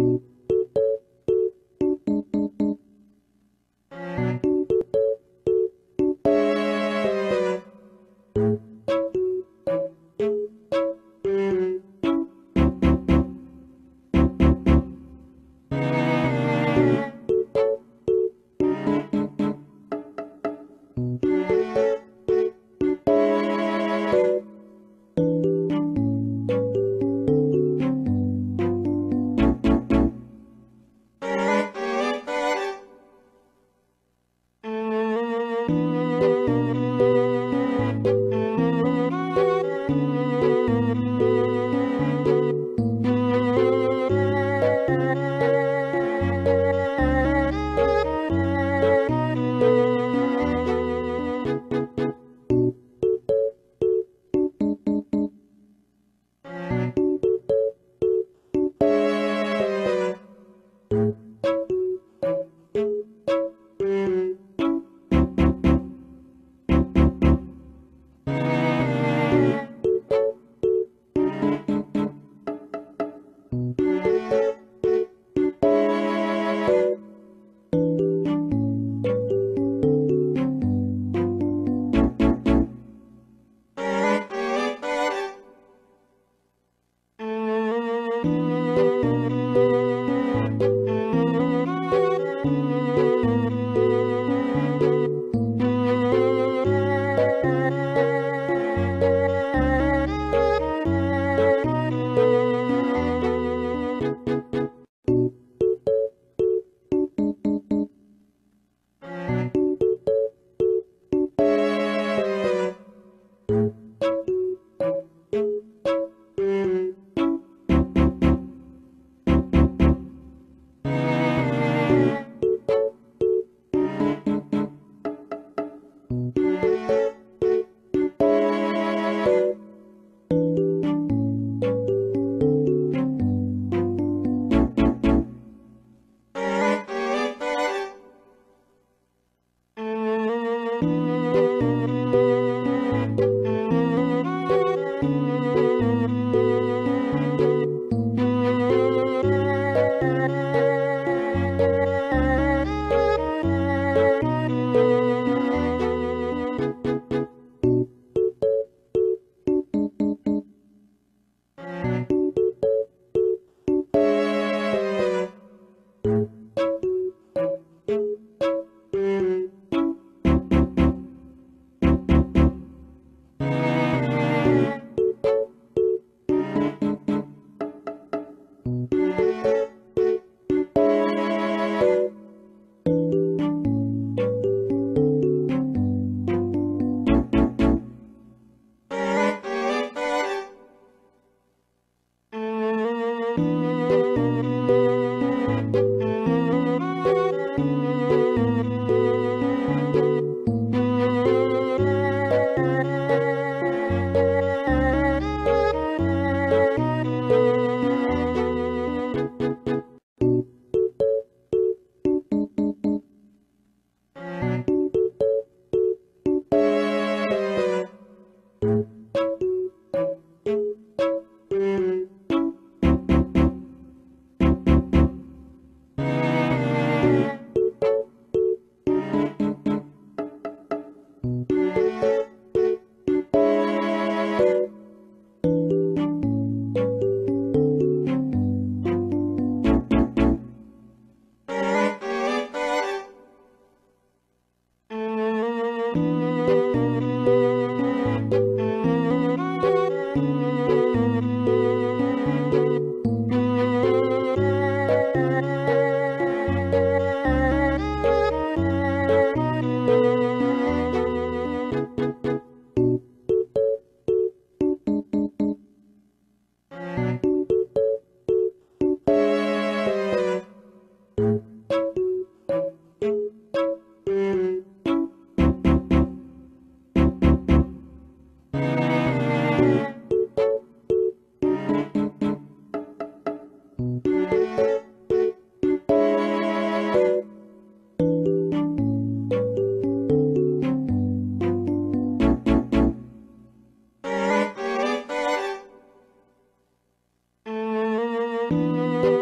Música Música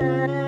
Música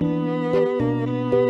Música